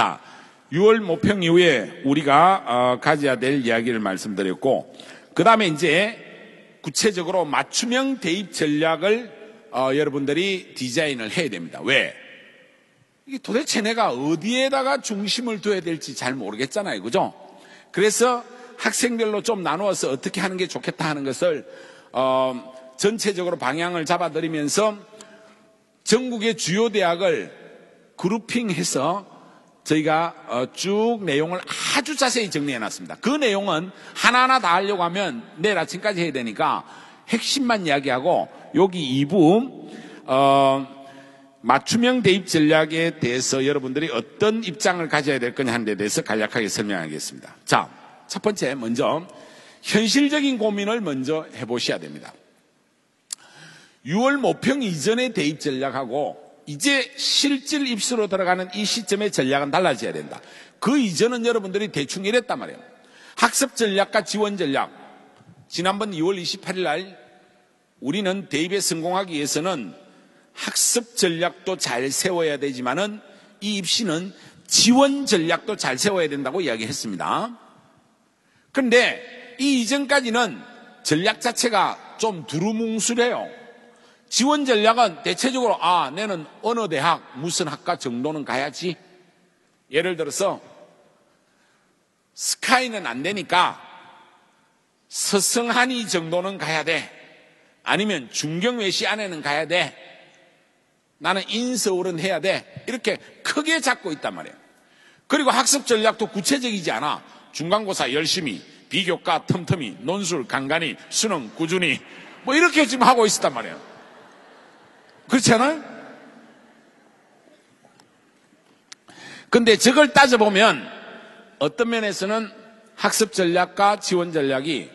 자, 6월 모평 이후에 우리가 어, 가져야 될 이야기를 말씀드렸고, 그 다음에 이제 구체적으로 맞춤형 대입 전략을 어, 여러분들이 디자인을 해야 됩니다. 왜? 이게 도대체 내가 어디에다가 중심을 둬야 될지 잘 모르겠잖아요. 그죠? 그래서 학생별로 좀 나누어서 어떻게 하는 게 좋겠다 하는 것을 어, 전체적으로 방향을 잡아드리면서 전국의 주요 대학을 그룹핑해서 저희가 어, 쭉 내용을 아주 자세히 정리해 놨습니다. 그 내용은 하나하나 다 하려고 하면 내일 아침까지 해야 되니까 핵심만 이야기하고 여기 2부 어, 맞춤형 대입 전략에 대해서 여러분들이 어떤 입장을 가져야 될 거냐 하는 데 대해서 간략하게 설명하겠습니다. 자, 첫 번째 먼저 현실적인 고민을 먼저 해보셔야 됩니다. 6월 모평 이전의 대입 전략하고 이제 실질 입수로 들어가는 이 시점의 전략은 달라져야 된다. 그 이전은 여러분들이 대충 이랬단 말이에요. 학습 전략과 지원 전략. 지난번 2월 28일 날 우리는 대입에 성공하기 위해서는 학습 전략도 잘 세워야 되지만은 이 입시는 지원 전략도 잘 세워야 된다고 이야기했습니다. 그런데 이 이전까지는 전략 자체가 좀 두루뭉술해요. 지원 전략은 대체적으로 아, 내는 어느 대학 무슨 학과 정도는 가야지. 예를 들어서 스카이는 안 되니까 서성한이 정도는 가야 돼. 아니면 중경외시 안에는 가야 돼. 나는 인서울은 해야 돼. 이렇게 크게 잡고 있단 말이에요. 그리고 학습 전략도 구체적이지 않아. 중간고사 열심히, 비교과 틈틈이, 논술 간간히, 수능 꾸준히, 뭐 이렇게 지금 하고 있었단 말이에요. 그렇지 않아요? 근데 저걸 따져보면 어떤 면에서는 학습 전략과 지원 전략이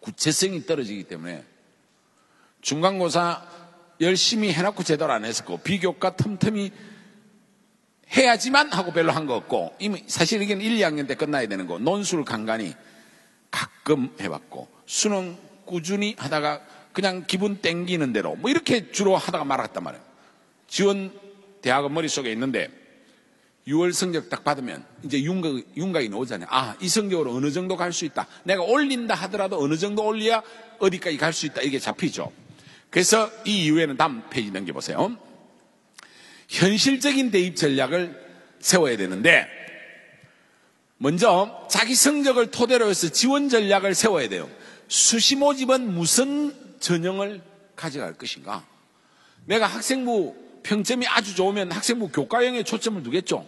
구체성이 떨어지기 때문에 중간고사 열심히 해놓고 제대로 안 했었고 비교과 틈틈이 해야지만 하고 별로 한 거 없고 사실 이게 1, 2학년 때 끝나야 되는 거 논술 간간히 가끔 해봤고 수능 꾸준히 하다가 그냥 기분 땡기는 대로 뭐 이렇게 주로 하다가 말았단 말이에요. 지원 대학은 머릿속에 있는데 6월 성적 딱 받으면 이제 윤곽, 윤곽이 나오잖아요. 아, 이 성적으로 어느 정도 갈 수 있다. 내가 올린다 하더라도 어느 정도 올려야 어디까지 갈 수 있다. 이게 잡히죠. 그래서 이 이후에는 다음 페이지 넘겨보세요. 현실적인 대입 전략을 세워야 되는데 먼저 자기 성적을 토대로 해서 지원 전략을 세워야 돼요. 수시 모집은 무슨 전형을 가져갈 것인가? 내가 학생부 평점이 아주 좋으면 학생부 교과형에 초점을 두겠죠.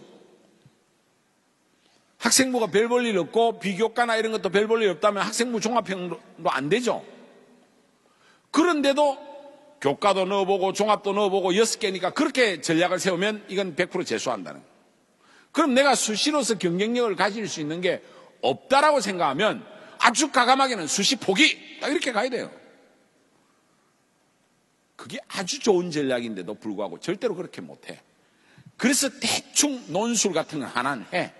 학생부가 별 볼 일 없고 비교과나 이런 것도 별 볼 일 없다면 학생부 종합형도 안 되죠. 그런데도 교과도 넣어보고 종합도 넣어보고 여섯 개니까 그렇게 전략을 세우면 이건 100% 재수한다는 거예요. 그럼 내가 수시로서 경쟁력을 가질 수 있는 게 없다라고 생각하면 아주 가감하게는 수시 포기 딱 이렇게 가야 돼요. 그게 아주 좋은 전략인데도 불구하고 절대로 그렇게 못해. 그래서 대충 논술 같은 건 하나는 해.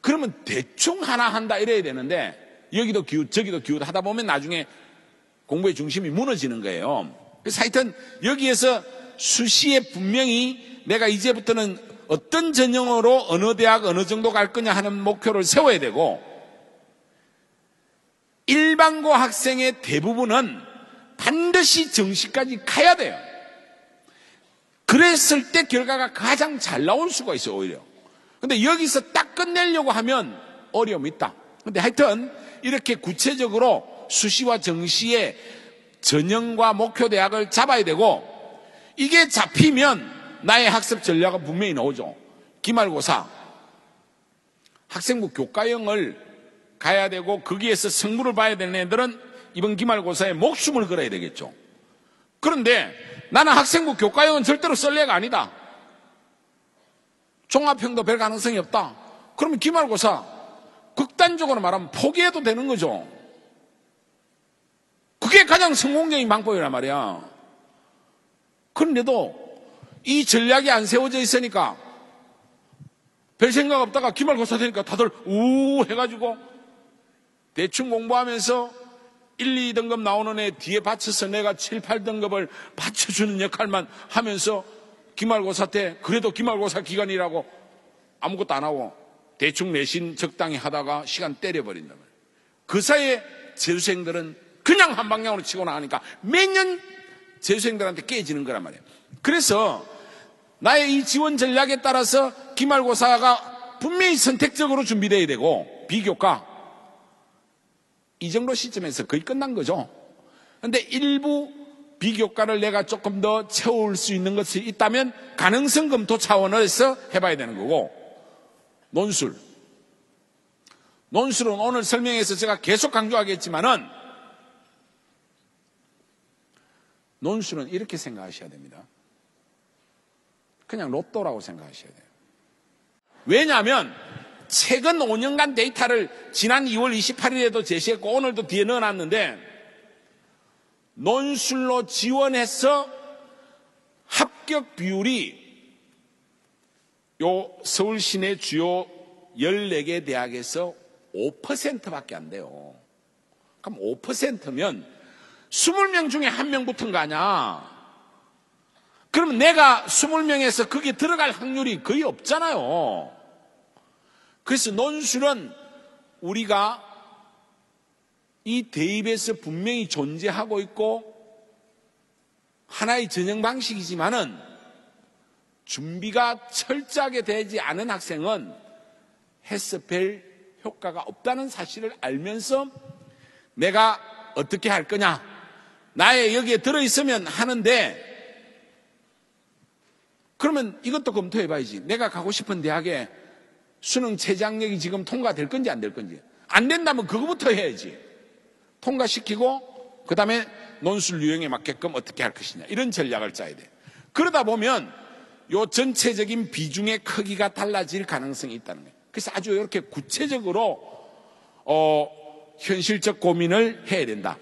그러면 대충 하나 한다 이래야 되는데 여기도 기웃 저기도 기웃 하다 보면 나중에 공부의 중심이 무너지는 거예요. 그래서 하여튼 여기에서 수시에 분명히 내가 이제부터는 어떤 전형으로 어느 대학 어느 정도 갈 거냐 하는 목표를 세워야 되고 일반고 학생의 대부분은 반드시 정시까지 가야 돼요. 그랬을 때 결과가 가장 잘 나올 수가 있어요, 오히려. 근데 여기서 딱 끝내려고 하면 어려움이 있다. 근데 하여튼 이렇게 구체적으로 수시와 정시의 전형과 목표 대학을 잡아야 되고 이게 잡히면 나의 학습 전략은 분명히 나오죠. 기말고사 학생부 교과형을 가야 되고 거기에서 성부를 봐야 되는 애들은 이번 기말고사에 목숨을 걸어야 되겠죠. 그런데 나는 학생부 교과형은 절대로 썰레가 아니다. 종합형도 별 가능성이 없다. 그러면 기말고사 극단적으로 말하면 포기해도 되는 거죠. 그게 가장 성공적인 방법이란 말이야. 그런데도 이 전략이 안 세워져 있으니까 별 생각 없다가 기말고사 되니까 다들 우 해가지고 대충 공부하면서 1, 2등급 나오는 애 뒤에 받쳐서 내가 7, 8등급을 받쳐주는 역할만 하면서 기말고사 때 그래도 기말고사 기간이라고 아무것도 안 하고 대충 내신 적당히 하다가 시간 때려버린단 말이에요. 그 사이에 재수생들은 그냥 한 방향으로 치고 나가니까 매년 재수생들한테 깨지는 거란 말이에요. 그래서 나의 이 지원 전략에 따라서 기말고사가 분명히 선택적으로 준비되어야 되고 비교과 이 정도 시점에서 거의 끝난 거죠. 근데 일부 비교과를 내가 조금 더 채울 수 있는 것이 있다면 가능성 검토 차원에서 해봐야 되는 거고 논술 논술은 오늘 설명해서 제가 계속 강조하겠지만은 논술은 이렇게 생각하셔야 됩니다. 그냥 로또라고 생각하셔야 돼요. 왜냐하면 최근 5년간 데이터를 지난 2월 28일에도 제시했고 오늘도 뒤에 넣어놨는데 논술로 지원해서 합격 비율이 요 서울 시내 주요 14개 대학에서 5%밖에 안 돼요. 그럼 5%면 20명 중에 한 명 붙은 거 아니야. 그러면 내가 20명에서 거기에 들어갈 확률이 거의 없잖아요. 그래서 논술은 우리가 이 대입에서 분명히 존재하고 있고 하나의 전형 방식이지만은 준비가 철저하게 되지 않은 학생은 했스펠 효과가 없다는 사실을 알면서 내가 어떻게 할 거냐. 나의 여기에 들어있으면 하는데 그러면 이것도 검토해 봐야지. 내가 가고 싶은 대학에 수능 최장력이 지금 통과될 건지 안 될 건지. 안 된다면 그거부터 해야지. 통과시키고 그 다음에 논술 유형에 맞게끔 어떻게 할 것이냐. 이런 전략을 짜야 돼. 그러다 보면 요 전체적인 비중의 크기가 달라질 가능성이 있다는 거예요. 그래서 아주 이렇게 구체적으로 어, 현실적 고민을 해야 된다.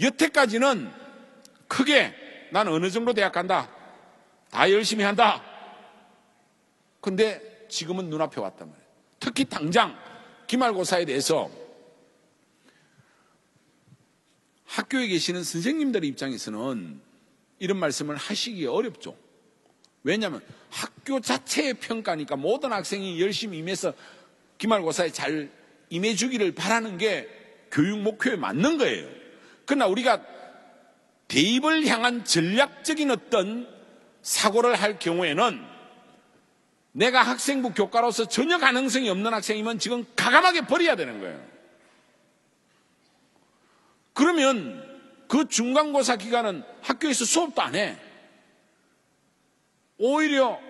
여태까지는 크게 난 어느 정도 대학 간다. 다 열심히 한다. 근데 지금은 눈앞에 왔단 말이에요. 특히 당장 기말고사에 대해서 학교에 계시는 선생님들 입장에서는 이런 말씀을 하시기 어렵죠. 왜냐하면 학교 자체의 평가니까 모든 학생이 열심히 임해서 기말고사에 잘 임해주기를 바라는 게 교육 목표에 맞는 거예요. 그러나 우리가 대입을 향한 전략적인 어떤 사고를 할 경우에는 내가 학생부 교과로서 전혀 가능성이 없는 학생이면 지금 가감하게 버려야 되는 거예요. 그러면 그 중간고사 기간은 학교에서 수업도 안 해. 오히려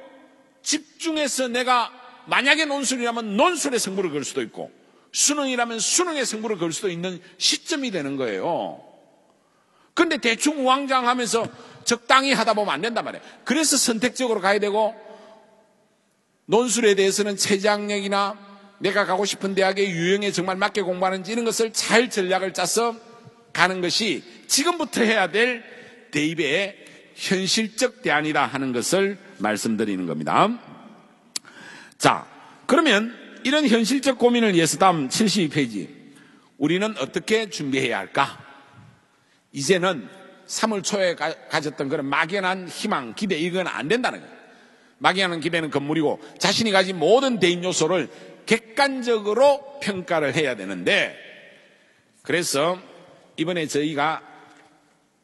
집중해서 내가 만약에 논술이라면 논술의 승부를 걸 수도 있고 수능이라면 수능의 승부를 걸 수도 있는 시점이 되는 거예요. 근데 대충 우왕장하면서 적당히 하다 보면 안 된단 말이에요. 그래서 선택적으로 가야 되고 논술에 대해서는 최장력이나 내가 가고 싶은 대학의 유형에 정말 맞게 공부하는지 이런 것을 잘 전략을 짜서 가는 것이 지금부터 해야 될 대입의 현실적 대안이다 하는 것을 말씀드리는 겁니다. 자, 그러면 이런 현실적 고민을 위해서 다음 72페이지. 우리는 어떻게 준비해야 할까? 이제는 3월 초에 가, 졌던 그런 막연한 희망, 기대, 이건 안 된다는 거예요. 막연한 기대는 건물이고 자신이 가진 모든 대인 요소를 객관적으로 평가를 해야 되는데 그래서 이번에 저희가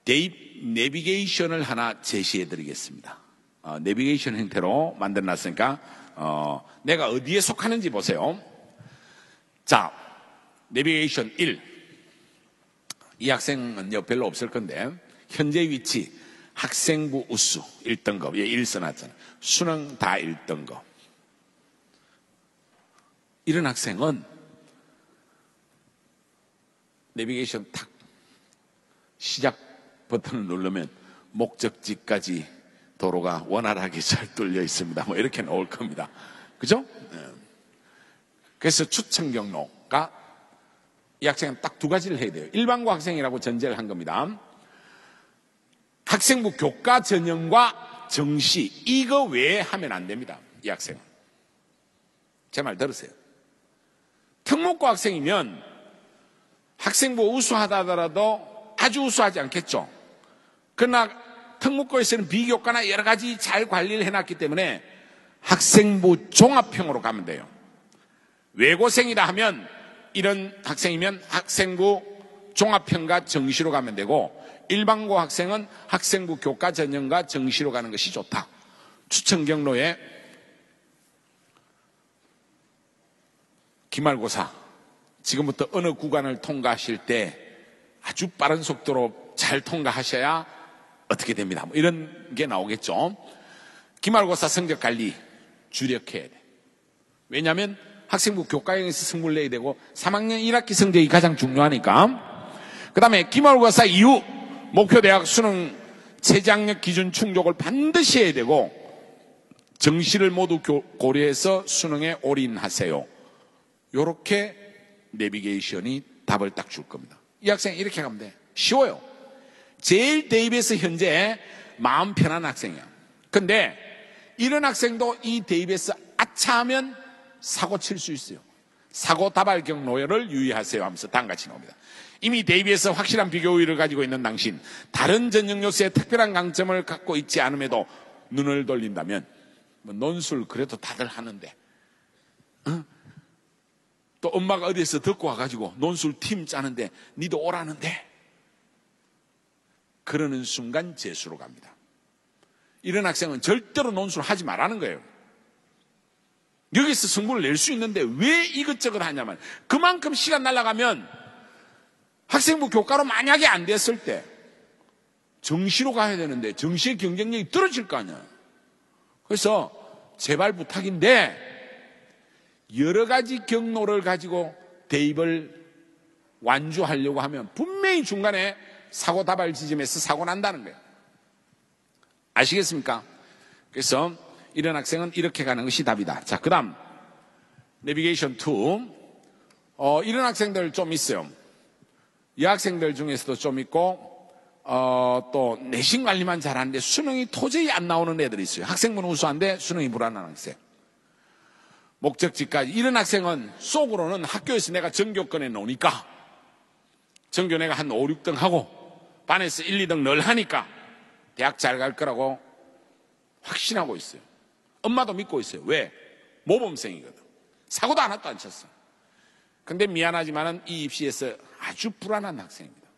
대입 내비게이션을 하나 제시해 드리겠습니다. 어, 내비게이션 형태로 만들어 놨으니까 어, 내가 어디에 속하는지 보세요. 자, 내비게이션 1. 이 학생은 별로 없을 건데 현재 위치 학생부 우수 1등급 예, 1 써놨잖아. 수능 다 1등급. 이런 학생은 내비게이션 탁 시작 버튼을 누르면 목적지까지 도로가 원활하게 잘 뚫려 있습니다. 뭐 이렇게 나올 겁니다. 그죠? 네. 그래서 추천 경로가 이 학생은 딱 두 가지를 해야 돼요. 일반고 학생이라고 전제를 한 겁니다. 학생부 교과 전형과 정시 이거 외에 하면 안 됩니다. 이 학생은. 제 말 들으세요. 특목고 학생이면 학생부 우수하다 하더라도 아주 우수하지 않겠죠. 그러나 특목고에서는 비교과나 여러 가지 잘 관리를 해놨기 때문에 학생부 종합형으로 가면 돼요. 외고생이라 하면 이런 학생이면 학생부 종합형과 정시로 가면 되고 일반고 학생은 학생부 교과 전형과 정시로 가는 것이 좋다. 추천 경로에 기말고사 지금부터 어느 구간을 통과하실 때 아주 빠른 속도로 잘 통과하셔야 어떻게 됩니다. 뭐 이런 게 나오겠죠. 기말고사 성적 관리 주력해야 돼. 왜냐하면 학생부 교과형에서 승부를 내야 되고 3학년 1학기 성적이 가장 중요하니까. 그 다음에 기말고사 이후 목표 대학 수능 최장력 기준 충족을 반드시 해야 되고 정시를 모두 고려해서 수능에 올인하세요. 요렇게 내비게이션이 답을 딱 줄 겁니다. 이 학생 이렇게 가면 돼. 쉬워요. 제일 대입에서 현재 마음 편한 학생이야. 근데 이런 학생도 이 대입에서 아차하면 사고 칠 수 있어요. 사고 다발 경로를 유의하세요 하면서 다음 같이 나옵니다. 이미 대입에서 확실한 비교 우위를 가지고 있는 당신, 다른 전형 요소에 특별한 강점을 갖고 있지 않음에도 눈을 돌린다면, 뭐 논술 그래도 다들 하는데, 어? 또 엄마가 어디에서 듣고 와가지고 논술 팀 짜는데 니도 오라는데 그러는 순간 재수로 갑니다. 이런 학생은 절대로 논술 하지 말라는 거예요. 여기서 승부를 낼수 있는데 왜 이것저것 하냐면 그만큼 시간 날아가면 학생부 교과로 만약에 안 됐을 때 정시로 가야 되는데 정시의 경쟁력이 떨어질 거 아니야. 그래서 제발 부탁인데 여러 가지 경로를 가지고 대입을 완주하려고 하면 분명히 중간에 사고 다발 지점에서 사고 난다는 거예요. 아시겠습니까? 그래서 이런 학생은 이렇게 가는 것이 답이다. 자, 그 다음, 내비게이션 2. 어, 이런 학생들 좀 있어요. 여학생들 중에서도 좀 있고, 어, 또 내신 관리만 잘하는데 수능이 도저히 안 나오는 애들이 있어요. 학생부는 우수한데 수능이 불안한 학생. 목적지까지. 이런 학생은 속으로는 학교에서 내가 전교권에 놓으니까 전교 내가 한 5, 6등 하고 반에서 1, 2등 늘 하니까 대학 잘 갈 거라고 확신하고 있어요. 엄마도 믿고 있어요. 왜? 모범생이거든. 사고도 하나도 안 쳤어. 근데 미안하지만은 이 입시에서 아주 불안한 학생입니다.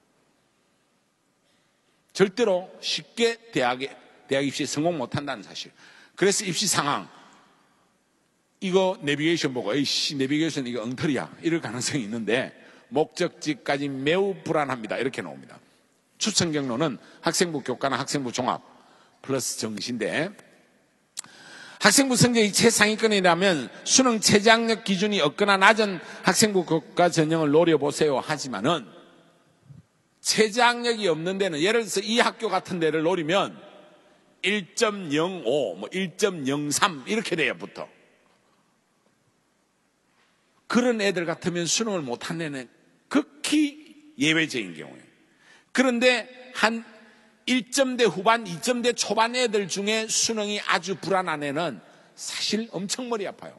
절대로 쉽게 대학에, 대학 입시에 성공 못 한다는 사실. 그래서 입시 상황, 이거 내비게이션 보고 에이씨 내비게이션 이거 엉터리야 이럴 가능성이 있는데 목적지까지 매우 불안합니다 이렇게 나옵니다 추천 경로는 학생부 교과나 학생부 종합 플러스 정시인데 학생부 성적이 최상위권이라면 수능 최장력 기준이 없거나 낮은 학생부 교과 전형을 노려보세요 하지만은 최장력이 없는 데는 예를 들어서 이 학교 같은 데를 노리면 1.05, 뭐 1.03 이렇게 돼요, 부터. 그런 애들 같으면 수능을 못한 애는 극히 예외적인 경우예요. 그런데 한 1점대 후반, 2점대 초반 애들 중에 수능이 아주 불안한 애는 사실 엄청 머리 아파요.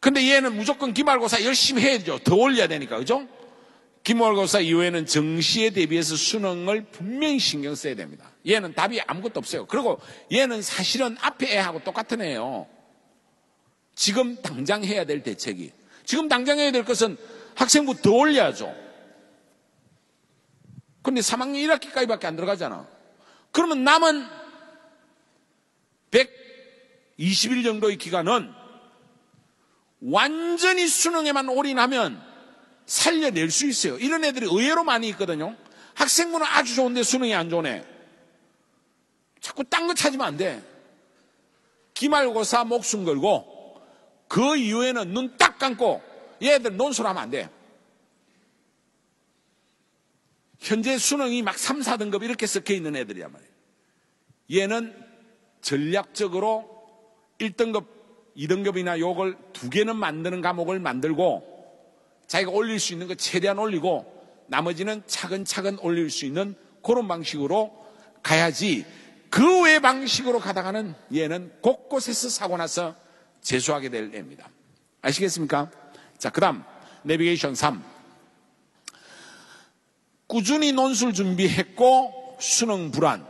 근데 얘는 무조건 기말고사 열심히 해야죠. 더 올려야 되니까, 그죠? 기말고사 이후에는 정시에 대비해서 수능을 분명히 신경 써야 됩니다. 얘는 답이 아무것도 없어요. 그리고 얘는 사실은 앞에 애하고 똑같은 애예요. 지금 당장 해야 될 대책이 지금 당장 해야 될 것은 학생부 더 올려야죠. 근데 3학년 1학기까지밖에 안 들어가잖아. 그러면 남은 120일 정도의 기간은 완전히 수능에만 올인하면 살려낼 수 있어요. 이런 애들이 의외로 많이 있거든요. 학생부는 아주 좋은데 수능이 안 좋네. 자꾸 딴 거 찾으면 안 돼. 기말고사 목숨 걸고 그 이후에는 눈 딱 감고 얘들 논술하면 안 돼. 현재 수능이 막 3, 4등급 이렇게 섞여 있는 애들이란 말이에요. 얘는 전략적으로 1등급, 2등급이나 요걸 두 개는 만드는 과목을 만들고 자기가 올릴 수 있는 거 최대한 올리고 나머지는 차근차근 올릴 수 있는 그런 방식으로 가야지 그 외 방식으로 가다가는 얘는 곳곳에서 사고 나서 재수하게 될 애입니다. 아시겠습니까? 자, 그 다음, 내비게이션 3. 꾸준히 논술 준비했고 수능 불안.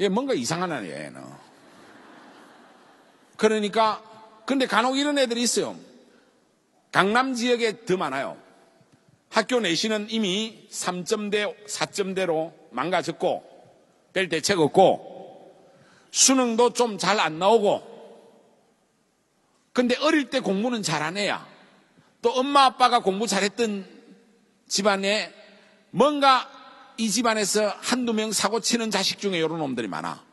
얘 뭔가 이상하네 얘는. 그러니까 근데 간혹 이런 애들이 있어요. 강남 지역에 더 많아요. 학교 내신은 이미 3점대, 4점대로 망가졌고 별 대책 없고 수능도 좀 잘 안 나오고 근데 어릴 때 공부는 잘한 애야. 또 엄마 아빠가 공부 잘했던 집안에 뭔가 이 집안에서 한두 명 사고 치는 자식 중에 이런 놈들이 많아.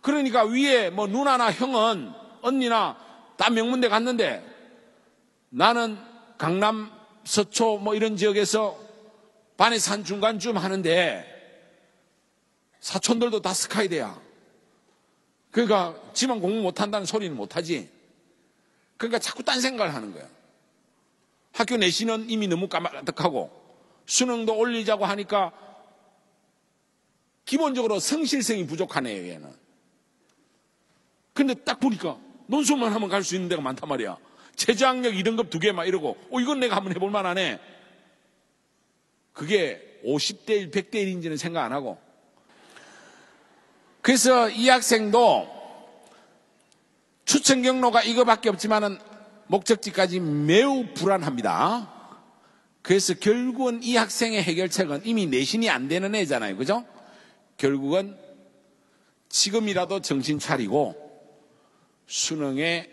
그러니까 위에 뭐 누나나 형은 언니나 다 명문대 갔는데 나는 강남 서초 뭐 이런 지역에서 반에서 한 중간쯤 하는데 사촌들도 다 스카이대야. 그러니까 지만 공부 못한다는 소리는 못하지. 그러니까 자꾸 딴 생각을 하는 거야. 학교 내신은 이미 너무 까마득하고 수능도 올리자고 하니까 기본적으로 성실성이 부족하네요, 얘는. 근데 딱 보니까 논술만 하면 갈 수 있는 데가 많단 말이야. 최저학력 2등급 두 개만 이러고, 어, 이건 내가 한번 해볼 만하네. 그게 50대 1, 100대 1인지는 생각 안 하고. 그래서 이 학생도 추천 경로가 이거밖에 없지만은 목적지까지 매우 불안합니다. 그래서 결국은 이 학생의 해결책은 이미 내신이 안 되는 애잖아요. 그죠? 결국은 지금이라도 정신 차리고 수능에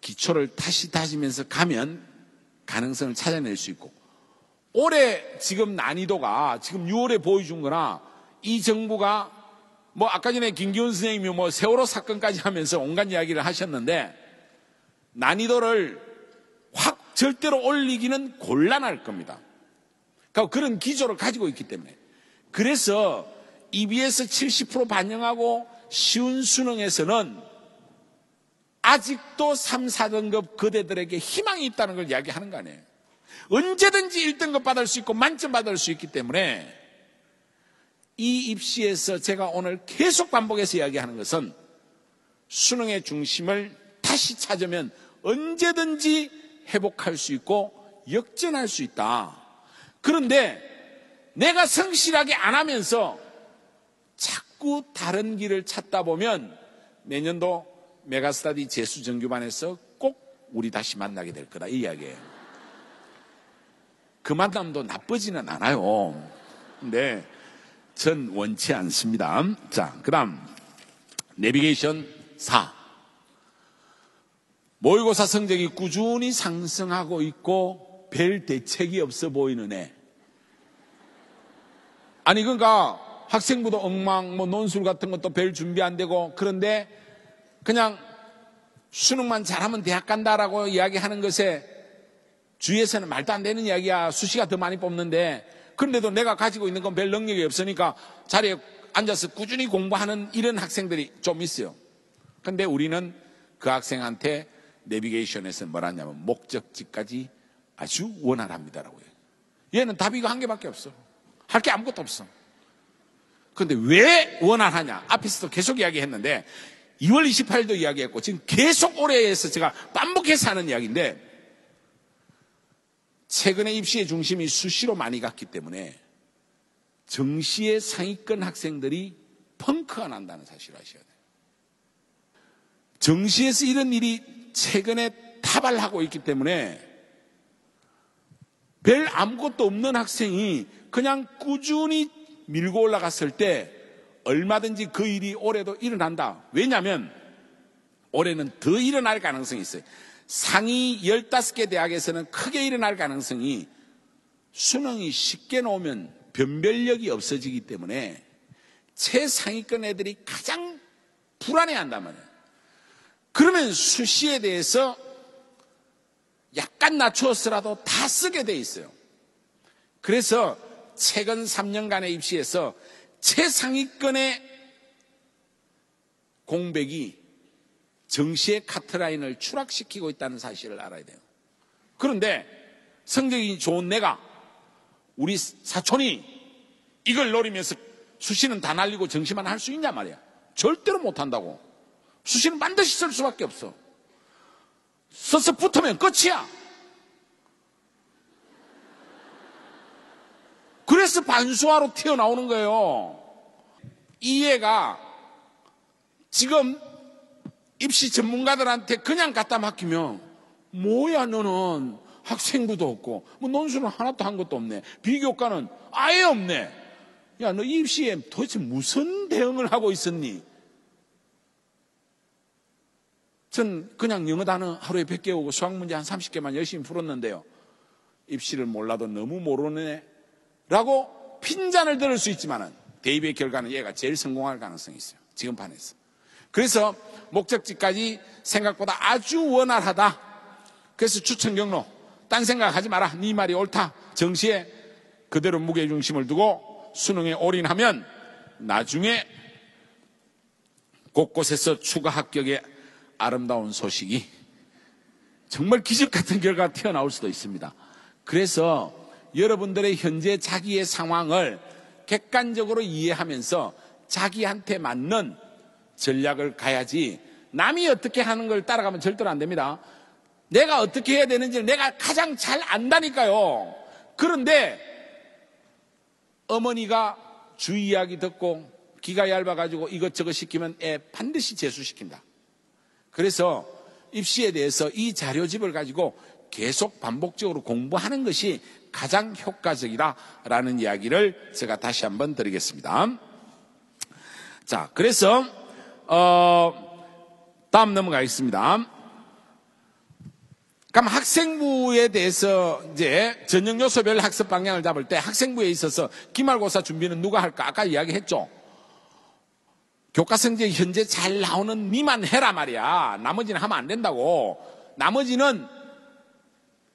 기초를 다시 다지면서 가면 가능성을 찾아낼 수 있고 올해 지금 난이도가 지금 6월에 보여준 거나 이 정부가 뭐 아까 전에 김기훈 선생님이 뭐 세월호 사건까지 하면서 온갖 이야기를 하셨는데 난이도를 확 절대로 올리기는 곤란할 겁니다. 그러니까 그런 기조를 가지고 있기 때문에. 그래서 EBS 70% 반영하고 쉬운 수능에서는 아직도 3, 4등급 그대들에게 희망이 있다는 걸 이야기하는 거 아니에요. 언제든지 1등급 받을 수 있고 만점 받을 수 있기 때문에 이 입시에서 제가 오늘 계속 반복해서 이야기하는 것은 수능의 중심을 다시 찾으면 언제든지 회복할 수 있고 역전할 수 있다. 그런데 내가 성실하게 안 하면서 자꾸 다른 길을 찾다 보면 내년도 메가스타디 재수 정규반에서 꼭 우리 다시 만나게 될 거다. 이 이야기예요. 그 만남도 나쁘지는 않아요. 근데 전 원치 않습니다. 자, 그 다음, 내비게이션 4. 모의고사 성적이 꾸준히 상승하고 있고 별 대책이 없어 보이는 애. 아니, 그러니까 학생부도 엉망, 뭐 논술 같은 것도 별 준비 안 되고 그런데 그냥 수능만 잘하면 대학 간다라고 이야기하는 것에 주위에서는 말도 안 되는 이야기야. 수시가 더 많이 뽑는데 그런데도 내가 가지고 있는 건 별 능력이 없으니까 자리에 앉아서 꾸준히 공부하는 이런 학생들이 좀 있어요. 근데 우리는 그 학생한테 내비게이션에서 뭐라냐면 목적지까지 아주 원활합니다라고 해요. 얘는 답이 이거 한 개밖에 없어. 할 게 아무것도 없어. 근데 왜 원활하냐? 앞에서도 계속 이야기했는데 2월 28일도 이야기했고 지금 계속 올해에서 제가 반복해서 하는 이야기인데 최근에 입시의 중심이 수시로 많이 갔기 때문에 정시의 상위권 학생들이 펑크가 난다는 사실을 아셔야 돼요. 정시에서 이런 일이 최근에 타발하고 있기 때문에 별 아무것도 없는 학생이 그냥 꾸준히 밀고 올라갔을 때 얼마든지 그 일이 올해도 일어난다. 왜냐하면 올해는 더 일어날 가능성이 있어요. 상위 15개 대학에서는 크게 일어날 가능성이 수능이 쉽게 나오면 변별력이 없어지기 때문에 최상위권 애들이 가장 불안해 한단 말이에요. 그러면 수시에 대해서 약간 낮추었으라도 다 쓰게 돼 있어요. 그래서 최근 3년간의 입시에서 최상위권의 공백이 정시의 카트라인을 추락시키고 있다는 사실을 알아야 돼요. 그런데 성적이 좋은 내가 우리 사촌이 이걸 노리면서 수시는 다 날리고 정시만 할 수 있냐 말이야. 절대로 못한다고. 수시는 반드시 쓸 수밖에 없어. 써서 붙으면 끝이야. 그래서 반수화로 튀어나오는 거예요. 이 애가 지금 입시 전문가들한테 그냥 갖다 맡기면 뭐야 너는 학생부도 없고 뭐 논술은 하나도 한 것도 없네. 비교과는 아예 없네. 야 너 입시에 도대체 무슨 대응을 하고 있었니? 전 그냥 영어 단어 하루에 100개 오고 수학 문제 한 30개만 열심히 풀었는데요. 입시를 몰라도 너무 모르네. 라고 핀잔을 들을 수 있지만은 대입의 결과는 얘가 제일 성공할 가능성이 있어요. 지금 판에서. 그래서 목적지까지 생각보다 아주 원활하다. 그래서 추천 경로. 딴 생각하지 마라. 네 말이 옳다. 정시에 그대로 무게 중심을 두고 수능에 올인하면 나중에 곳곳에서 추가 합격의 아름다운 소식이 정말 기적 같은 결과가 튀어나올 수도 있습니다. 그래서 여러분들의 현재 자기의 상황을 객관적으로 이해하면서 자기한테 맞는 전략을 가야지 남이 어떻게 하는 걸 따라가면 절대로 안 됩니다. 내가 어떻게 해야 되는지를 내가 가장 잘 안다니까요. 그런데 어머니가 주의 이야기 듣고 기가 얇아가지고 이것저것 시키면 애 반드시 재수시킨다. 그래서 입시에 대해서 이 자료집을 가지고 계속 반복적으로 공부하는 것이 가장 효과적이다라는 이야기를 제가 다시 한번 드리겠습니다. 자, 그래서 어, 다음 넘어가겠습니다. 그럼 학생부에 대해서 이제 전형 요소별 학습 방향을 잡을 때 학생부에 있어서 기말고사 준비는 누가 할까? 아까 이야기했죠. 교과성제 현재 잘 나오는 니만 해라 말이야. 나머지는 하면 안 된다고. 나머지는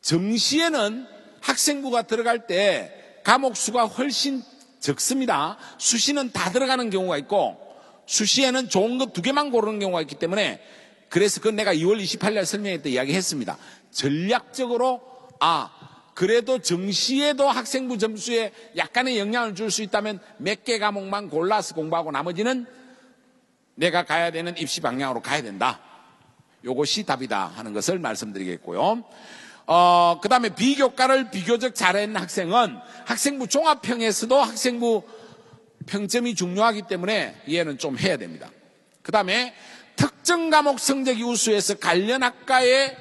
정시에는 학생부가 들어갈 때 과목 수가 훨씬 적습니다. 수시는 다 들어가는 경우가 있고 수시에는 좋은 것 두 개만 고르는 경우가 있기 때문에 그래서 그건 내가 2월 28일 설명회 때 이야기 했습니다. 전략적으로 아 그래도 정시에도 학생부 점수에 약간의 영향을 줄 수 있다면 몇 개 과목만 골라서 공부하고 나머지는 내가 가야 되는 입시 방향으로 가야 된다. 요것이 답이다 하는 것을 말씀드리겠고요. 어, 그 다음에 비교과를 비교적 잘하는 학생은 학생부 종합평에서도 학생부 평점이 중요하기 때문에 얘는 좀 해야 됩니다. 그 다음에 특정 과목 성적이 우수해서 관련 학과에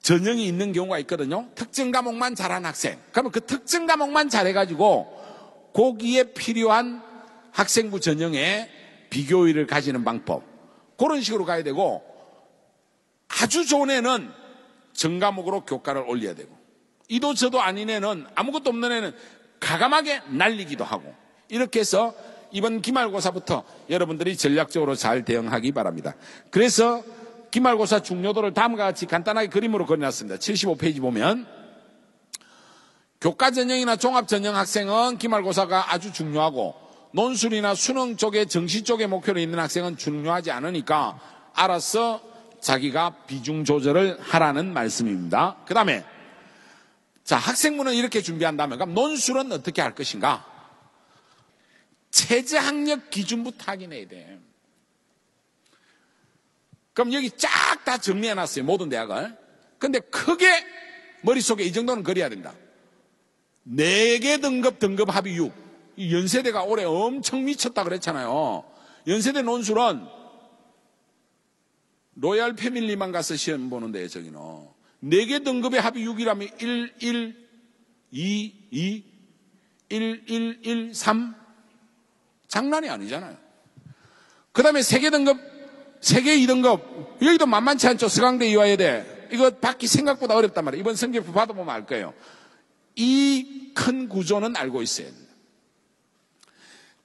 전형이 있는 경우가 있거든요. 특정 과목만 잘한 학생. 그러면 그 특정 과목만 잘해가지고 거기에 필요한 학생부 전형에 비교율을 가지는 방법. 그런 식으로 가야 되고 아주 좋은 애는 전과목으로 교과를 올려야 되고 이도 저도 아닌 애는 아무것도 없는 애는 가감하게 날리기도 하고 이렇게 해서 이번 기말고사부터 여러분들이 전략적으로 잘 대응하기 바랍니다. 그래서 기말고사 중요도를 다음과 같이 간단하게 그림으로 그려놨습니다. 75페이지 보면 교과 전형이나 종합 전형 학생은 기말고사가 아주 중요하고 논술이나 수능 쪽에 정시 쪽에 목표로 있는 학생은 중요하지 않으니까 알아서 자기가 비중 조절을 하라는 말씀입니다. 그 다음에 자 학생부는 이렇게 준비한다면 그럼 논술은 어떻게 할 것인가? 체제 학력 기준부터 확인해야 돼. 그럼 여기 쫙 다 정리해 놨어요. 모든 대학을. 근데 크게 머릿속에 이 정도는 그려야 된다. 4개 등급 등급 합이 6. 연세대가 올해 엄청 미쳤다 그랬잖아요. 연세대 논술은 로얄 패밀리만 가서 시험 보는데 저기는 4개 등급의 합이 6이라면 1, 1, 2, 2, 1, 1, 1, 3 장난이 아니잖아요. 그 다음에 세계 등급, 세계 2등급, 여기도 만만치 않죠. 서강대 이화여대. 이거 받기 생각보다 어렵단 말이에요. 이번 성적표 받아보면 알 거예요. 이 큰 구조는 알고 됩니다.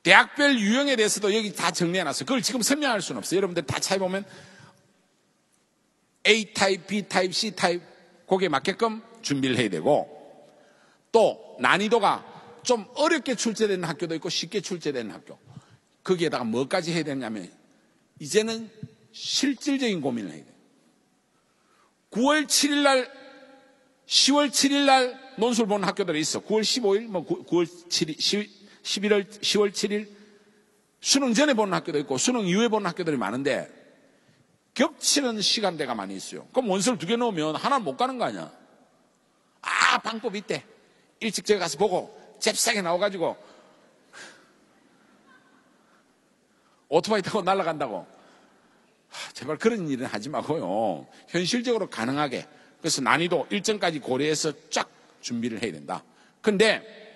대학별 유형에 대해서도 여기 다 정리해놨어요. 그걸 지금 설명할 수는 없어요. 여러분들 다 찾아보면 A 타입, B 타입, C 타입, 거기에 맞게끔 준비를 해야 되고 또 난이도가 좀 어렵게 출제되는 학교도 있고 쉽게 출제되는 학교. 거기에다가 뭐까지 해야 되냐면 이제는 실질적인 고민을 해야 돼요. 9월 7일 날, 10월 7일 날 논술 보는 학교들이 있어. 9월 15일, 뭐 9, 월 7일, 11월, 10월 7일 수능 전에 보는 학교도 있고 수능 이후에 보는 학교들이 많은데 겹치는 시간대가 많이 있어요. 그럼 원서를 두 개 넣으면 하나 못 가는 거 아니야? 아, 방법이 있대. 일찍 저기 가서 보고 잽싸게 나와가지고 오토바이 타고 날아간다고. 하, 제발 그런 일은 하지 마고요. 현실적으로 가능하게. 그래서 난이도 일정까지 고려해서 쫙 준비를 해야 된다. 근데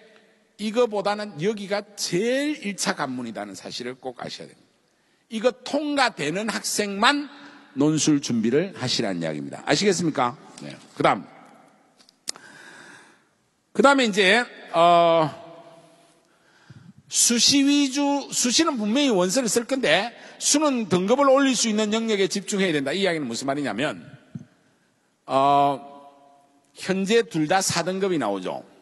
이거보다는 여기가 제일 1차 관문이라는 사실을 꼭 아셔야 됩니다. 이거 통과되는 학생만 논술 준비를 하시라는 이야기입니다. 아시겠습니까? 네. 그 다음. 그 다음에 이제, 어, 수시 위주, 수시는 분명히 원서를 쓸 건데, 수는 등급을 올릴 수 있는 영역에 집중해야 된다. 이 이야기는 무슨 말이냐면, 어, 현재 둘 다 4등급이 나오죠.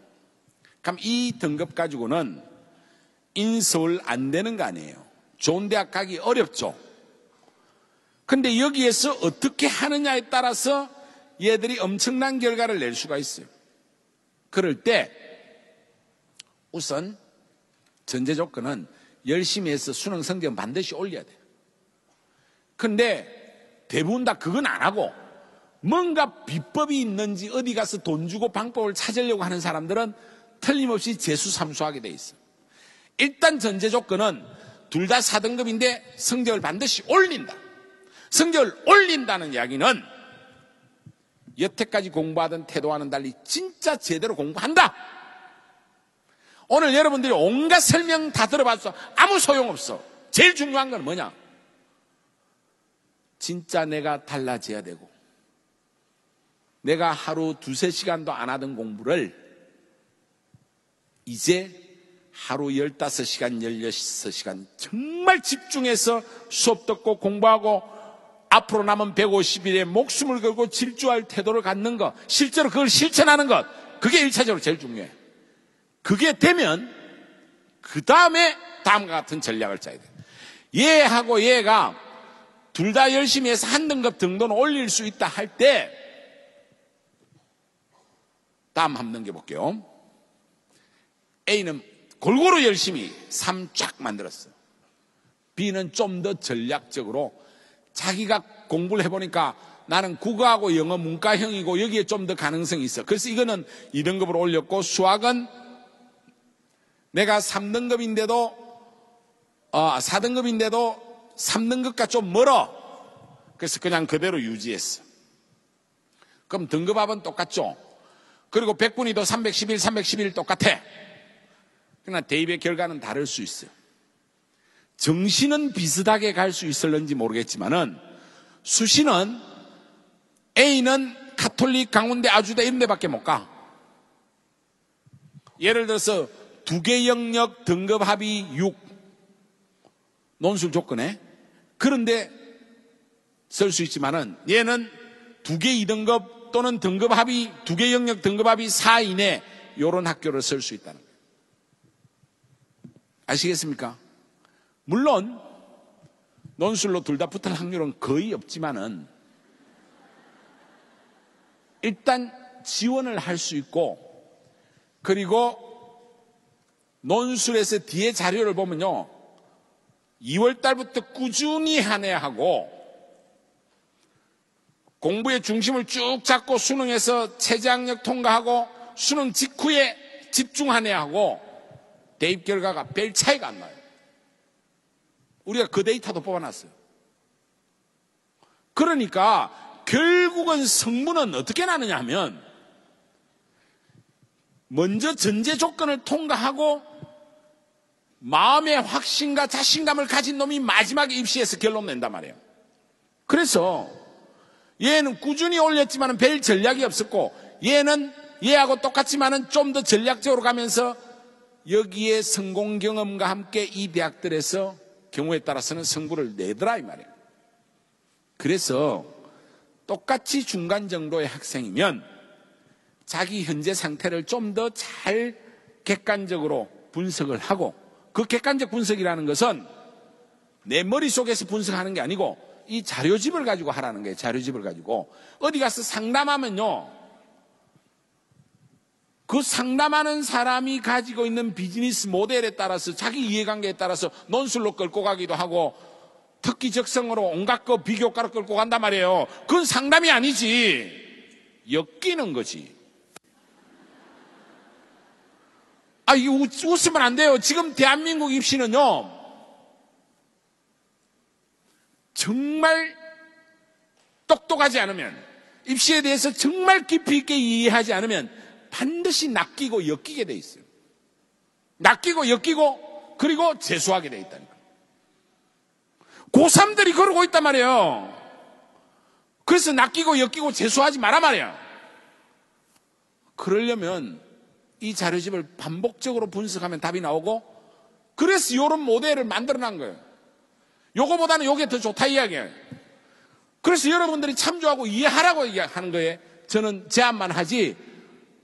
그럼 이 등급 가지고는 인서울 안 되는 거 아니에요. 좋은 대학 가기 어렵죠. 근데 여기에서 어떻게 하느냐에 따라서 얘들이 엄청난 결과를 낼 수가 있어요. 그럴 때 우선 전제 조건은 열심히 해서 수능 성적은 반드시 올려야 돼요. 근데 대부분 다 그건 안 하고 뭔가 비법이 있는지 어디 가서 돈 주고 방법을 찾으려고 하는 사람들은 틀림없이 재수 삼수하게 돼 있어. 일단 전제 조건은 둘 다 4등급인데 성적을 반드시 올린다. 성적을 올린다는 이야기는 여태까지 공부하던 태도와는 달리 진짜 제대로 공부한다. 오늘 여러분들이 온갖 설명 다 들어봤어. 아무 소용없어. 제일 중요한 건 뭐냐? 진짜 내가 달라져야 되고, 내가 하루 두세 시간도 안 하던 공부를 이제 하루 15시간, 16시간 정말 집중해서 수업 듣고 공부하고 앞으로 남은 150일에 목숨을 걸고 질주할 태도를 갖는 것, 실제로 그걸 실천하는 것, 그게 1차적으로 제일 중요해. 그게 되면, 그 다음에 다음과 같은 전략을 짜야 돼. 얘하고 얘가 둘 다 열심히 해서 한 등급 등도는 올릴 수 있다 할 때, 다음 한번 넘겨볼게요. A는 골고루 열심히 3쫙 만들었어요. B는 좀 더 전략적으로 자기가 공부를 해보니까 나는 국어하고 영어 문과형이고 여기에 좀 더 가능성이 있어. 그래서 이거는 2등급으로 올렸고 수학은 내가 3등급인데도 어, 4등급인데도 3등급과 좀 멀어. 그래서 그냥 그대로 유지했어. 그럼 등급합은 똑같죠. 그리고 100분위도 311, 311 똑같아. 그러나 대입의 결과는 다를 수 있어요. 정시는 비슷하게 갈 수 있을는지 모르겠지만은 수시는 A는 카톨릭 강원대 아주대 이런 데밖에 못 가. 예를 들어서 두 개 영역 등급 합이 6 논술 조건에 그런데 쓸 수 있지만은 얘는 두 개 2등급 또는 등급 합이 두개 영역 등급 합이 4 이내 요런 학교를 쓸 수 있다는 거예요. 아시겠습니까? 물론 논술로 둘 다 붙을 확률은 거의 없지만은 일단 지원을 할 수 있고 그리고 논술에서 뒤에 자료를 보면요. 2월 달부터 꾸준히 한 해 하고 공부의 중심을 쭉 잡고 수능에서 최저학력 통과하고 수능 직후에 집중한 해 하고 대입 결과가 별 차이가 안 나요. 우리가 그 데이터도 뽑아놨어요. 그러니까 결국은 성분은 어떻게 나느냐 하면 먼저 전제 조건을 통과하고 마음의 확신과 자신감을 가진 놈이 마지막에 입시에서 결론 낸단 말이에요. 그래서 얘는 꾸준히 올렸지만 별 전략이 없었고 얘는 얘하고 똑같지만은 좀 더 전략적으로 가면서 여기에 성공 경험과 함께 이 대학들에서 경우에 따라서는 성부를 내더라 이 말이에요. 그래서 똑같이 중간 정도의 학생이면 자기 현재 상태를 좀 더 잘 객관적으로 분석을 하고 그 객관적 분석이라는 것은 내 머릿속에서 분석하는 게 아니고 이 자료집을 가지고 하라는 거예요. 자료집을 가지고 어디 가서 상담하면요. 그 상담하는 사람이 가지고 있는 비즈니스 모델에 따라서 자기 이해관계에 따라서 논술로 끌고 가기도 하고 특기적성으로 온갖 거 비교과로 끌고 간단 말이에요. 그건 상담이 아니지. 엮이는 거지. 아, 웃, 웃으면 안 돼요. 지금 대한민국 입시는요, 정말 똑똑하지 않으면, 입시에 대해서 정말 깊이 있게 이해하지 않으면 반드시 낚이고 엮이게 돼 있어요. 낚이고 엮이고, 그리고 재수하게 돼 있다니까. 고3들이 그러고 있단 말이에요. 그래서 낚이고 엮이고 재수하지 마라 말이야. 그러려면 이 자료집을 반복적으로 분석하면 답이 나오고 그래서 이런 모델을 만들어 난 거예요. 요거보다는 요게 더 좋다 이야기예요. 그래서 여러분들이 참조하고 이해하라고 하는 거에 저는 제안만 하지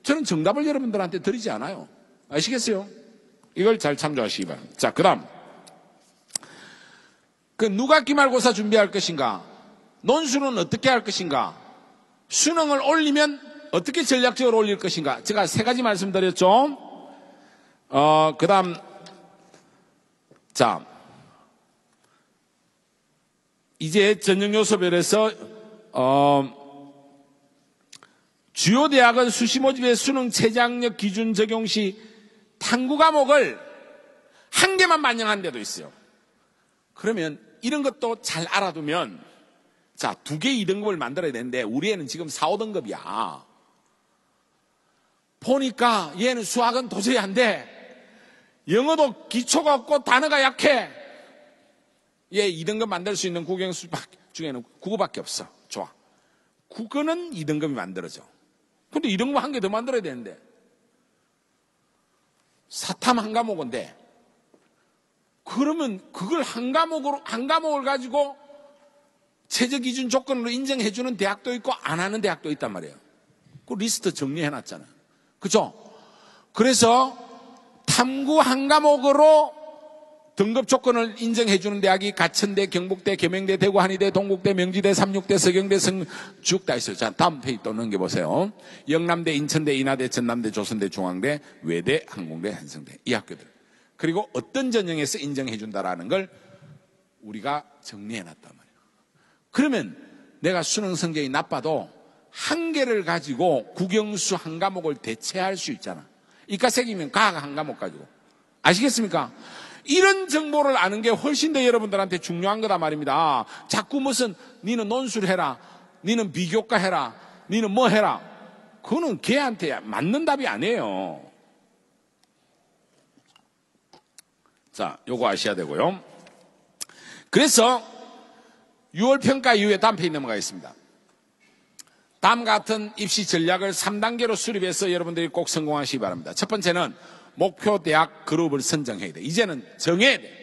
저는 정답을 여러분들한테 드리지 않아요. 아시겠어요? 이걸 잘 참조하시기 바랍니다. 자, 그 다음. 그 누가 기말고사 준비할 것인가? 논술은 어떻게 할 것인가? 수능을 올리면 어떻게 전략적으로 올릴 것인가? 제가 세 가지 말씀드렸죠. 어, 그 다음, 자, 이제 전형 요소별에서, 어, 주요 대학은 수시 모집의 수능 최저학력 기준 적용 시 탐구 과목을 한 개만 반영한 데도 있어요. 그러면 이런 것도 잘 알아두면 자, 두 개 2등급을 만들어야 되는데 우리 애는 지금 4, 5등급이야. 보니까 얘는 수학은 도저히 안 돼. 영어도 기초가 없고 단어가 약해. 얘 2등급 만들 수 있는 국영수 중에는 국어밖에 없어. 좋아. 국어는 2등급이 만들어져. 근데 2등급 한개 더 만들어야 되는데. 사탐 한 과목인데. 그러면 그걸 한 과목으로, 한 과목을 가지고 최저 기준 조건으로 인정해주는 대학도 있고 안 하는 대학도 있단 말이에요. 그 리스트 정리해놨잖아요. 그죠? 그래서 탐구 한 과목으로 등급 조건을 인정해 주는 대학이 가천대, 경북대, 계명대, 대구, 한의대, 동국대, 명지대, 삼육대, 서경대, 성죽 다 있어요. 자, 다음 페이지 또 넘겨보세요. 영남대, 인천대, 인하대, 전남대, 조선대, 중앙대, 외대, 항공대, 한성대 이 학교들. 그리고 어떤 전형에서 인정해 준다라는 걸 우리가 정리해 놨단 말이에요. 그러면 내가 수능 성적이 나빠도 한 개를 가지고 국영수 한 과목을 대체할 수 있잖아. 이과생이면 과학 한 과목 가지고. 아시겠습니까? 이런 정보를 아는 게 훨씬 더 여러분들한테 중요한 거다 말입니다. 자꾸 무슨 니는 논술 해라. 니는 비교과 해라. 니는 뭐 해라. 그거는 걔한테 맞는 답이 아니에요. 자, 요거 아셔야 되고요. 그래서 6월 평가 이후에 다음 페이지 넘어가겠습니다. 다음 같은 입시 전략을 3단계로 수립해서 여러분들이 꼭 성공하시기 바랍니다. 첫 번째는 목표 대학 그룹을 선정해야 돼. 이제는 정해야 돼.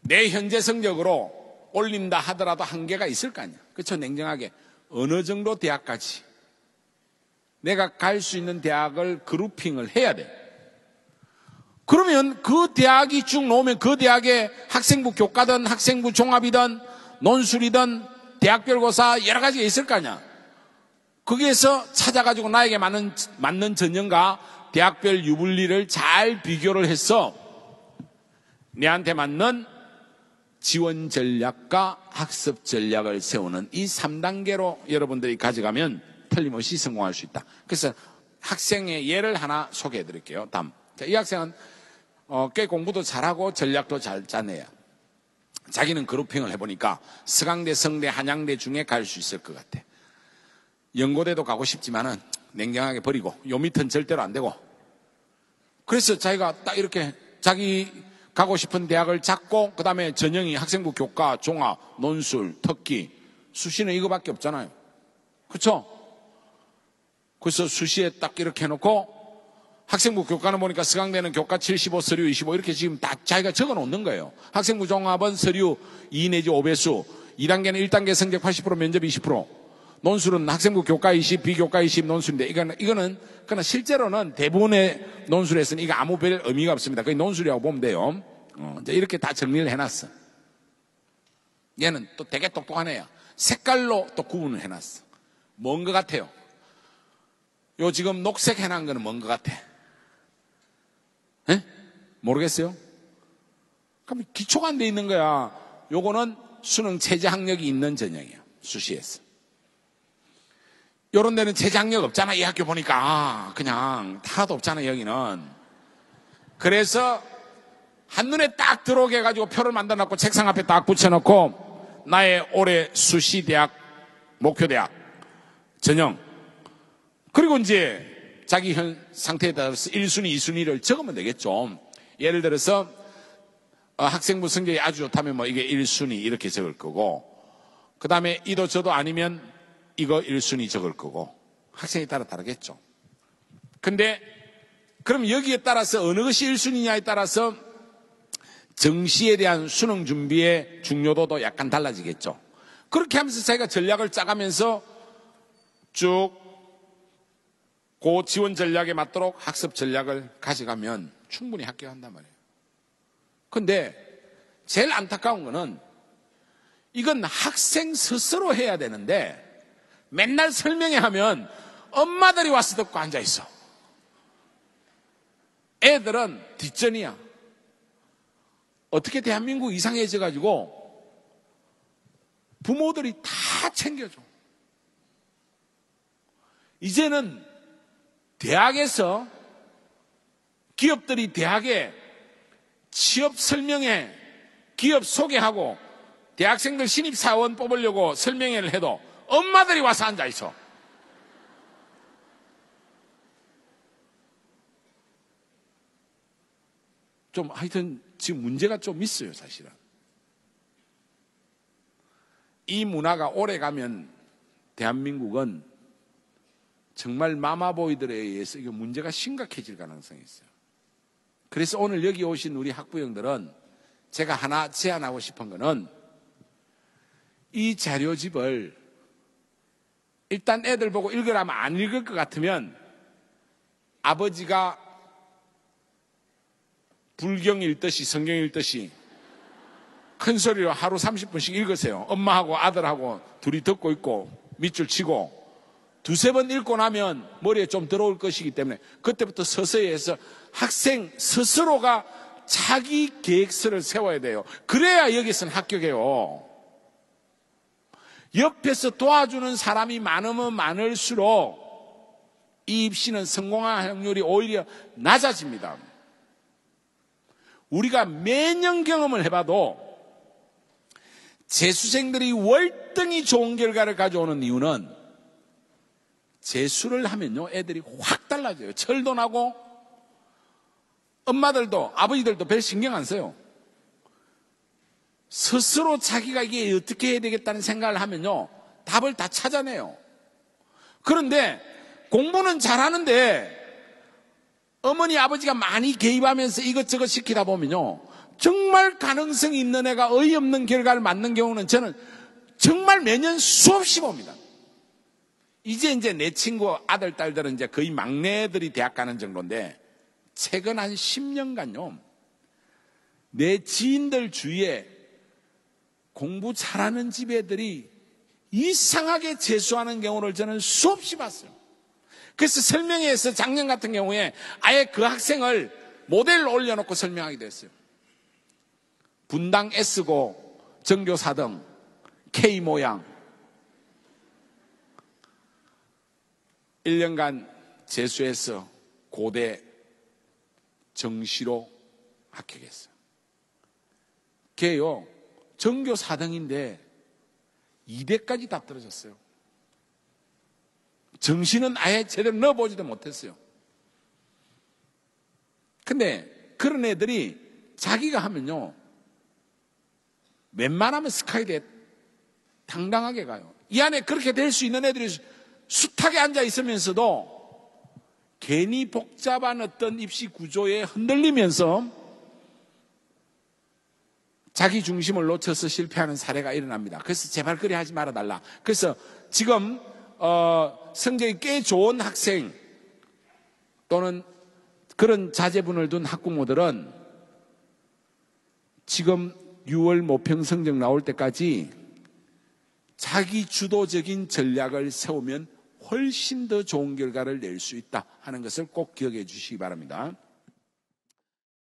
내 현재 성적으로 올린다 하더라도 한계가 있을 거 아니야. 그렇죠? 냉정하게. 어느 정도 대학까지 내가 갈 수 있는 대학을 그룹핑을 해야 돼. 그러면 그 대학이 쭉 나오면 그 대학에 학생부 교과든 학생부 종합이든 논술이든 대학별고사 여러 가지가 있을 거 아니야. 거기에서 찾아가지고 나에게 맞는, 맞는 전형과 대학별 유불리를 잘 비교를 해서 내한테 맞는 지원 전략과 학습 전략을 세우는 이 3단계로 여러분들이 가져가면 틀림없이 성공할 수 있다. 그래서 학생의 예를 하나 소개해 드릴게요. 다음. 이 학생은 어, 꽤 공부도 잘하고 전략도 잘 짜내야. 자기는 그룹핑을 해보니까 서강대, 성대, 한양대 중에 갈 수 있을 것 같아. 연고대도 가고 싶지만은 냉정하게 버리고 요 밑은 절대로 안 되고. 그래서 자기가 딱 이렇게 자기 가고 싶은 대학을 잡고 그 다음에 전형이 학생부 교과, 종합, 논술, 특기, 수시는 이거밖에 없잖아요. 그렇죠? 그래서 수시에 딱 이렇게 해놓고 학생부 교과는 보니까 서강대는 교과 75, 서류 25 이렇게 지금 다 자기가 적어 놓는 거예요. 학생부 종합은 서류 2 내지 5배수, 2단계는 1단계 성적 80% 면접 20%, 논술은 학생부 교과 20, 비교과 20 논술인데 이거는 이거는 그러나 실제로는 대부분의 논술에서는 이거 아무 별 의미가 없습니다. 그게 논술이라고 보면 돼요. 어, 이제 이렇게 다 정리를 해놨어. 얘는 또 되게 똑똑한 애야. 색깔로 또 구분을 해놨어. 뭔 것 같아요? 요 지금 녹색 해놓은 거는 뭔 것 같아? 에? 모르겠어요? 그럼 기초가 안 돼 있는 거야. 요거는 수능 체제 학력이 있는 전형이야. 수시에서. 요런 데는 학력 없잖아. 이 학교 보니까. 아, 그냥 하나도 없잖아, 여기는. 그래서 한눈에 딱 들어오게 해가지고 표를 만들어 놓고 책상 앞에 딱 붙여놓고 나의 올해 수시 대학 목표 대학 전형 그리고 이제 자기 현 상태에 따라서 1순위, 2순위를 적으면 되겠죠. 예를 들어서 어, 학생부 성적이 아주 좋다면 뭐 이게 1순위 이렇게 적을 거고 그 다음에 이도 저도 아니면 이거 1순위 적을 거고 학생에 따라 다르겠죠. 근데 그럼 여기에 따라서 어느 것이 1순위냐에 따라서 정시에 대한 수능 준비의 중요도도 약간 달라지겠죠. 그렇게 하면서 자기가 전략을 짜가면서 쭉고 지원 전략에 맞도록 학습 전략을 가져가면 충분히 합격한단 말이에요. 근데 제일 안타까운 거는 이건 학생 스스로 해야 되는데 맨날 설명회 하면 엄마들이 와서 듣고 앉아 있어. 애들은 뒷전이야. 어떻게 대한민국 이상해져 가지고 부모들이 다 챙겨줘. 이제는 대학에서 기업들이 대학에 취업 설명회, 기업 소개하고 대학생들 신입사원 뽑으려고 설명회를 해도 엄마들이 와서 앉아 있어. 좀 하여튼 지금 문제가 좀 있어요, 사실은. 이 문화가 오래 가면 대한민국은 정말 마마보이들에 의해서 이게 문제가 심각해질 가능성이 있어요. 그래서 오늘 여기 오신 우리 학부형들은 제가 하나 제안하고 싶은 거는 이 자료집을 일단 애들 보고 읽으라면 안 읽을 것 같으면 아버지가 불경 읽듯이 성경 읽듯이 큰 소리로 하루 30분씩 읽으세요. 엄마하고 아들하고 둘이 듣고 있고 밑줄 치고 두세 번 읽고 나면 머리에 좀 들어올 것이기 때문에 그때부터 서서히 해서 학생 스스로가 자기 계획서를 세워야 돼요. 그래야 여기서는 합격해요. 옆에서 도와주는 사람이 많으면 많을수록 이 입시는 성공할 확률이 오히려 낮아집니다. 우리가 매년 경험을 해봐도 재수생들이 월등히 좋은 결과를 가져오는 이유는 재수를 하면요, 애들이 확 달라져요. 철도 나고, 엄마들도, 아버지들도 별 신경 안 써요. 스스로 자기가 이게 어떻게 해야 되겠다는 생각을 하면요, 답을 다 찾아내요. 그런데 공부는 잘하는데 어머니 아버지가 많이 개입하면서 이것저것 시키다 보면요. 정말 가능성이 있는 애가 어이없는 결과를 맞는 경우는 저는 정말 매년 수없이 봅니다. 이제 이제 내 친구 아들, 딸들은 이제 거의 막내들이 대학 가는 정도인데 최근 한 10년간요. 내 지인들 주위에 공부 잘하는 집 애들이 이상하게 재수하는 경우를 저는 수없이 봤어요. 그래서 설명회에서 작년 같은 경우에 아예 그 학생을 모델로 올려놓고 설명하기도 했어요. 분당 S고 전교 4등 K 모양 1년간 재수해서 고대 정시로 합격했어요. 걔요 전교 4등인데 200까지 답 떨어졌어요. 정신은 아예 제대로 넣어보지도 못했어요. 근데 그런 애들이 자기가 하면요. 웬만하면 스카이대 당당하게 가요. 이 안에 그렇게 될 수 있는 애들이 숱하게 앉아 있으면서도 괜히 복잡한 어떤 입시 구조에 흔들리면서 자기 중심을 놓쳐서 실패하는 사례가 일어납니다. 그래서 제발 그리 하지 말아 달라. 그래서 지금 어, 성적이 꽤 좋은 학생 또는 그런 자제분을 둔 학부모들은 지금 6월 모평 성적 나올 때까지 자기 주도적인 전략을 세우면 훨씬 더 좋은 결과를 낼 수 있다 하는 것을 꼭 기억해 주시기 바랍니다.